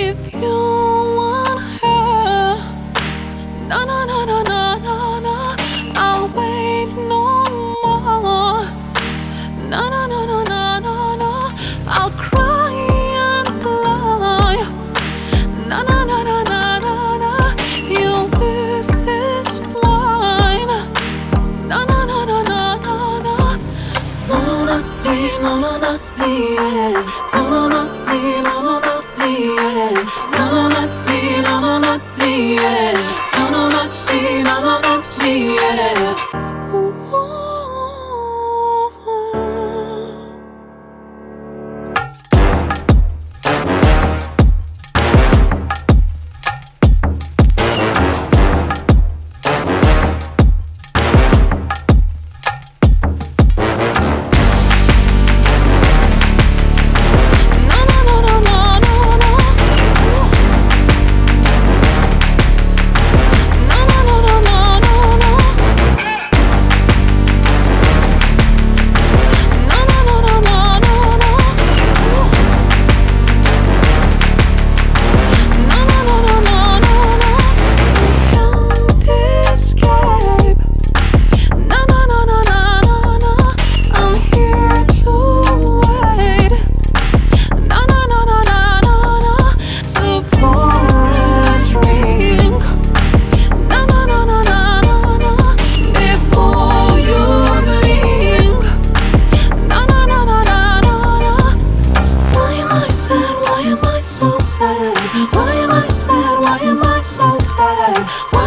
If you want her, na na na na na na na, I'll wait no more. Na na na na na na na, I'll cry and lie. Na na na na na na na, you waste this wine. Na na na na na na na, no no not me, no no not me, no no not me, no no not yeah. Why am I so sad? Why am I sad? Why am I so sad?